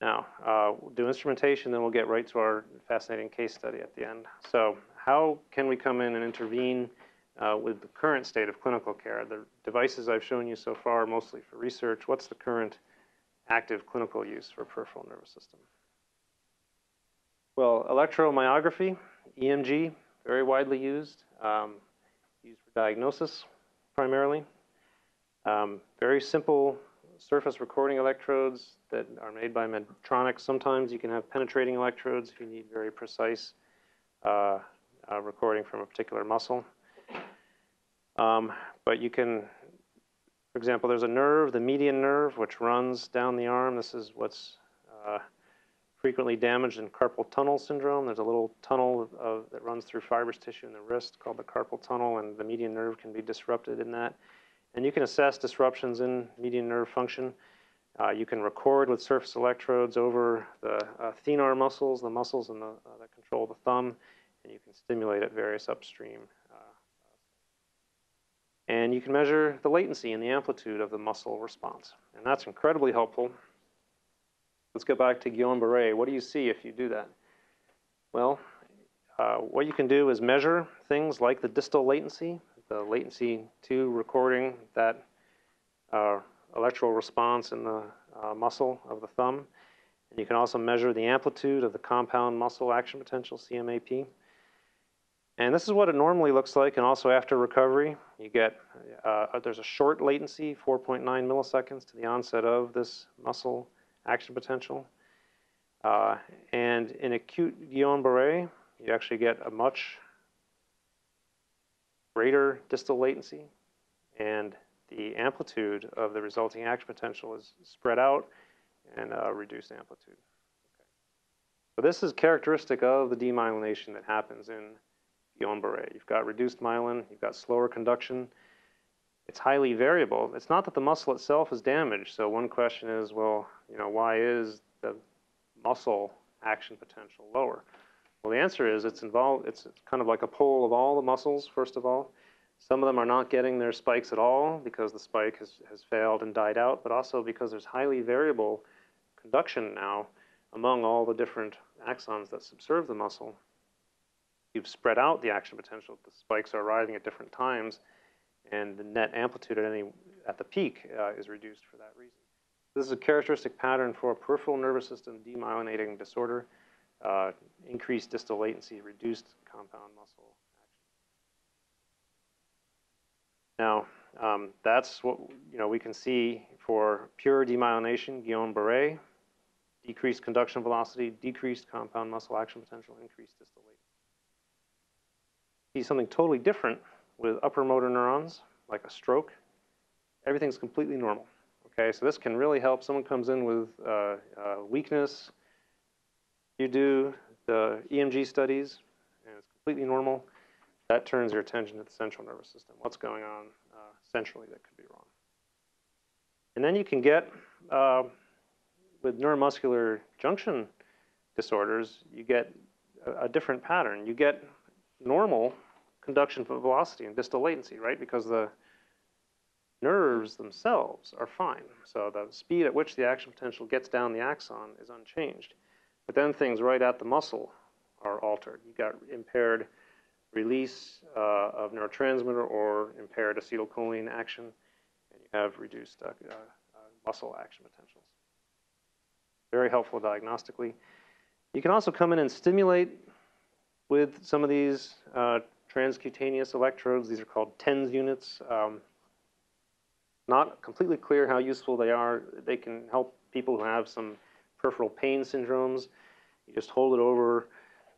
Now, uh, we'll do instrumentation, then we'll get right to our fascinating case study at the end. So how can we come in and intervene uh, with the current state of clinical care? The devices I've shown you so far, mostly for research, what's the current active clinical use for peripheral nervous system? Well, electromyography, EMG, very widely used, um, used for diagnosis primarily. Um, very simple surface recording electrodes that are made by Medtronic. Sometimes you can have penetrating electrodes if you need very precise uh, uh, recording from a particular muscle. Um, but you can, for example, there's a nerve, the median nerve, which runs down the arm. This is what's uh, frequently damaged in carpal tunnel syndrome. There's a little tunnel of, that runs through fibrous tissue in the wrist called the carpal tunnel, and the median nerve can be disrupted in that. And you can assess disruptions in median nerve function. Uh, you can record with surface electrodes over the uh, thenar muscles, the muscles the, uh, that control the thumb, and you can stimulate at various upstream. Uh, and you can measure the latency and the amplitude of the muscle response. And that's incredibly helpful. Let's go back to Guillain-Barré. What do you see if you do that? Well, uh, what you can do is measure things like the distal latency, the latency to recording that uh, electrical response in the uh, muscle of the thumb. And you can also measure the amplitude of the compound muscle action potential, CMAP. And this is what it normally looks like, and also after recovery, you get, uh, there's a short latency, 4.9 milliseconds to the onset of this muscle action potential. Uh, and in acute Guillain-Barré, you actually get a much greater distal latency, and the amplitude of the resulting action potential is spread out and uh, reduced amplitude. Okay. So this is characteristic of the demyelination that happens in Guillain-Barré. You've got reduced myelin, you've got slower conduction. It's highly variable. It's not that the muscle itself is damaged. So one question is, well, you know, why is the muscle action potential lower? Well, the answer is it's involved. It's kind of like a pull of all the muscles. First of all, some of them are not getting their spikes at all because the spike has, has failed and died out, but also because there's highly variable conduction now among all the different axons that subserve the muscle. You've spread out the action potential. The spikes are arriving at different times, and the net amplitude at any at the peak uh, is reduced for that reason. This is a characteristic pattern for a peripheral nervous system demyelinating disorder uh, increased distal latency, reduced compound muscle action. Now, um, that's what you know we can see for pure demyelination, Guillain-Barré, decreased conduction velocity, decreased compound muscle action potential, increased distal latency. See something totally different with upper motor neurons, like a stroke. Everything's completely normal. Okay, so this can really help. Someone comes in with uh, uh, weakness, you do the EMG studies, and it's completely normal, that turns your attention to the central nervous system. What's going on uh, centrally that could be wrong? And then you can get, uh, with neuromuscular junction disorders, you get a, a different pattern. You get normal conduction velocity and distal latency, right? Because the nerves themselves are fine. So the speed at which the action potential gets down the axon is unchanged. But then things right at the muscle are altered. You got impaired release uh, of neurotransmitter or impaired acetylcholine action, and you have reduced uh, uh, muscle action potentials. Very helpful diagnostically. You can also come in and stimulate with some of these uh, transcutaneous electrodes. These are called TENS units. Um, not completely clear how useful they are. They can help people who have some peripheral pain syndromes. You just hold it over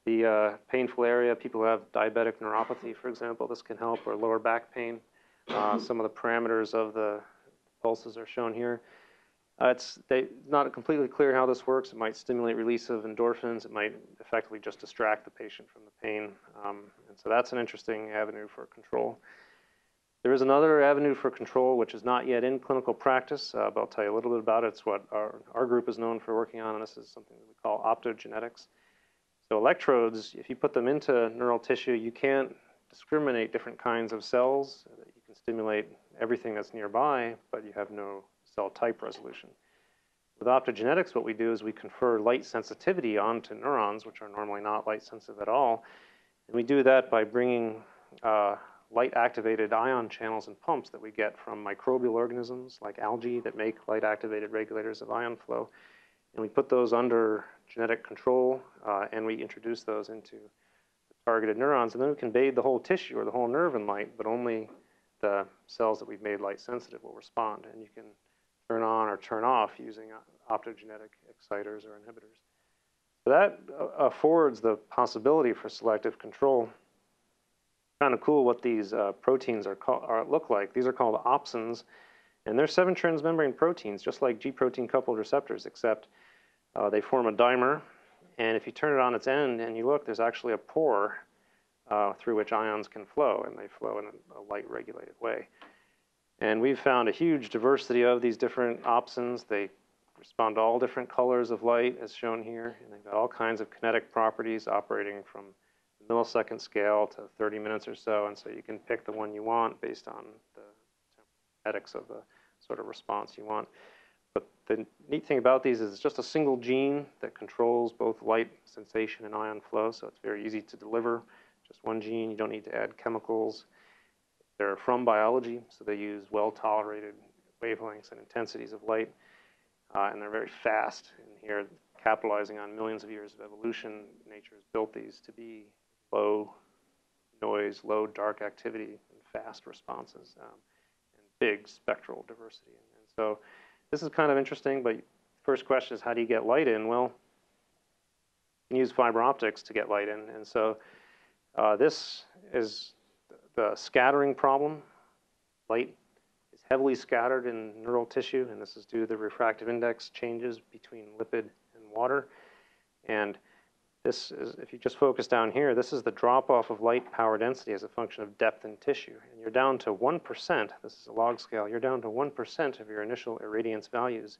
the uh, painful area. People who have diabetic neuropathy, for example, this can help, or lower back pain. Uh, some of the parameters of the pulses are shown here. Uh, it's they, not completely clear how this works. It might stimulate release of endorphins. It might effectively just distract the patient from the pain. Um, and so that's an interesting avenue for control. There is another avenue for control which is not yet in clinical practice, uh, but I'll tell you a little bit about it. It's what our, our group is known for working on, and this is something that we call optogenetics. So electrodes, if you put them into neural tissue, you can't discriminate different kinds of cells. You can stimulate everything that's nearby, but you have no cell type resolution. With optogenetics, what we do is we confer light sensitivity onto neurons, which are normally not light sensitive at all. And we do that by bringing uh, light activated ion channels and pumps that we get from microbial organisms like algae that make light activated regulators of ion flow. And we put those under genetic control uh, and we introduce those into targeted neurons. And then we can bathe the whole tissue or the whole nerve in light, but only the cells that we've made light sensitive will respond. And you can turn on or turn off using uh, optogenetic exciters or inhibitors. So that uh, affords the possibility for selective control kind of cool what these uh, proteins are, are, look like. These are called opsins, and they're seven transmembrane proteins, just like G protein coupled receptors, except uh, they form a dimer. And if you turn it on its end and you look, there's actually a pore uh, through which ions can flow, and they flow in a, a light regulated way. And we've found a huge diversity of these different opsins. They respond to all different colors of light, as shown here, and they've got all kinds of kinetic properties operating from millisecond scale to 30 minutes or so, and so you can pick the one you want based on the kinetics of the sort of response you want. But the neat thing about these is it's just a single gene that controls both light sensation and ion flow, so it's very easy to deliver. Just one gene, you don't need to add chemicals. They're from biology, so they use well-tolerated wavelengths and intensities of light, uh, and they're very fast. And here, capitalizing on millions of years of evolution, nature has built these to be low noise, low dark activity, and fast responses, um, and big spectral diversity. And, so this is kind of interesting, but first question is how do you get light in? Well, you can use fiber optics to get light in. And so uh, this is the scattering problem. Light is heavily scattered in neural tissue, and this is due to the refractive index changes between lipid and water. And this is, if you just focus down here, this is the drop off of light power density as a function of depth in tissue. And you're down to 1%, this is a log scale, you're down to 1% of your initial irradiance values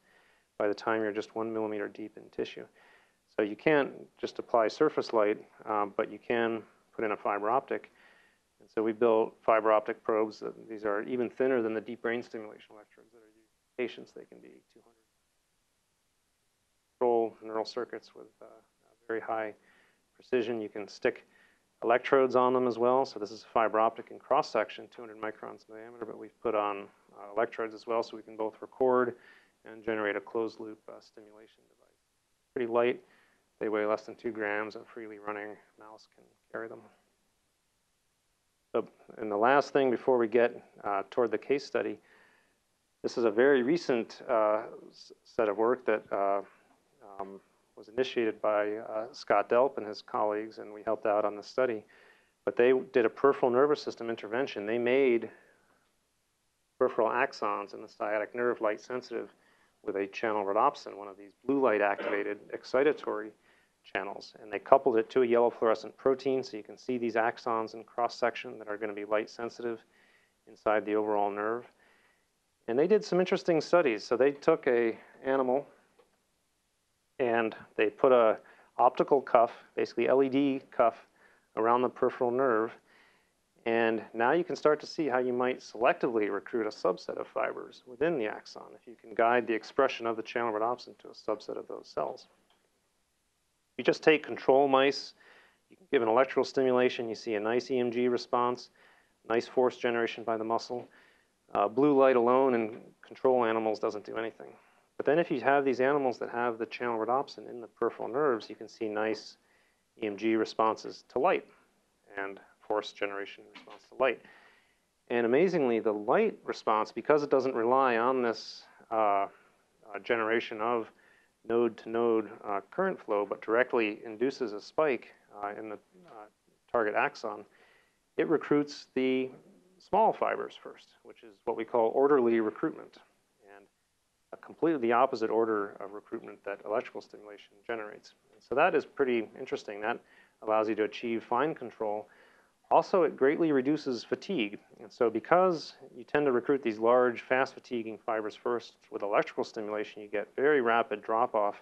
by the time you're just one millimeter deep in tissue. So you can't just apply surface light, um, but you can put in a fiber optic. And so we built fiber optic probes. These are even thinner than the deep brain stimulation electrodes that are used in patients. They can be 200 control neural circuits with uh, very high precision. You can stick electrodes on them as well. So this is a fiber optic in cross section, 200 microns in diameter, but we've put on uh, electrodes as well so we can both record and generate a closed loop uh, stimulation device. Pretty light. They weigh less than two grams. A freely running mouse can carry them. So, and the last thing before we get uh, toward the case study, this is a very recent uh, set of work that uh, um, was initiated by uh, Scott Delp and his colleagues, and we helped out on the study. But they did a peripheral nervous system intervention. They made peripheral axons in the sciatic nerve light sensitive with a channel rhodopsin, one of these blue light activated excitatory channels. And they coupled it to a yellow fluorescent protein so you can see these axons in cross section that are going to be light sensitive inside the overall nerve. And they did some interesting studies. So they took a animal and they put a optical cuff, basically LED cuff, around the peripheral nerve. And now you can start to see how you might selectively recruit a subset of fibers within the axon if you can guide the expression of the channel rhodopsin to a subset of those cells. You just take control mice, you give an electrical stimulation, you see a nice EMG response, nice force generation by the muscle. Uh, blue light alone in control animals doesn't do anything. But then if you have these animals that have the channel rhodopsin in the peripheral nerves, you can see nice EMG responses to light and force generation response to light. And amazingly, the light response, because it doesn't rely on this uh, uh, generation of node to node uh, current flow, but directly induces a spike uh, in the uh, target axon, it recruits the small fibers first, which is what we call orderly recruitment a completely the opposite order of recruitment that electrical stimulation generates. And so that is pretty interesting. That allows you to achieve fine control. Also, it greatly reduces fatigue. And so because you tend to recruit these large, fast fatiguing fibers first with electrical stimulation, you get very rapid drop-off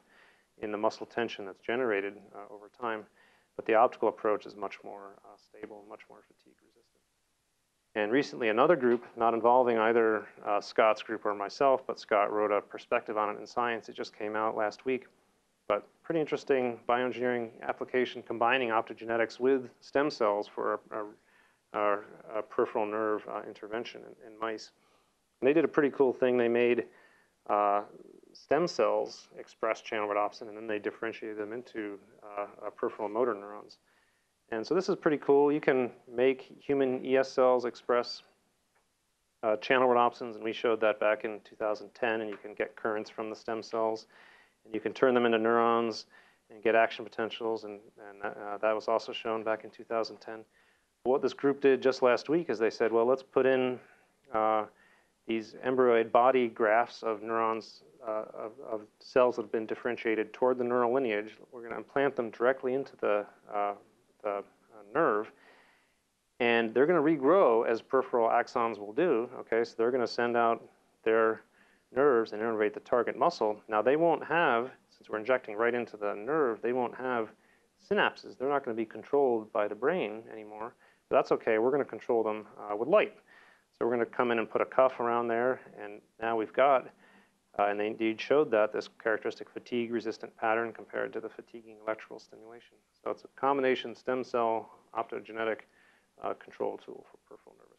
in the muscle tension that's generated uh, over time. But the optical approach is much more uh, stable, much more fatigue. And recently, another group, not involving either uh, Scott's group or myself, but Scott wrote a perspective on it in Science. It just came out last week. But pretty interesting bioengineering application combining optogenetics with stem cells for a, a, a peripheral nerve uh, intervention in, in, mice. And they did a pretty cool thing. They made uh, stem cells express channel rhodopsin, and then they differentiated them into uh, peripheral motor neurons. And so this is pretty cool. You can make human ES cells express uh, channel rhodopsins, and we showed that back in 2010, and you can get currents from the stem cells, and you can turn them into neurons and get action potentials, and, and that, uh, that was also shown back in 2010. What this group did just last week is they said, well, let's put in uh, these embryoid body grafts of neurons, uh, of, of, cells that have been differentiated toward the neural lineage. We're going to implant them directly into the uh, the nerve, and they're going to regrow as peripheral axons will do. Okay, so they're going to send out their nerves and innervate the target muscle. Now they won't have, since we're injecting right into the nerve, they won't have synapses. They're not going to be controlled by the brain anymore. But that's okay. We're going to control them uh, with light. So we're going to come in and put a cuff around there, and now we've got and they indeed showed that this characteristic fatigue resistant pattern compared to the fatiguing electrical stimulation. So it's a combination stem cell optogenetic uh, control tool for peripheral nervous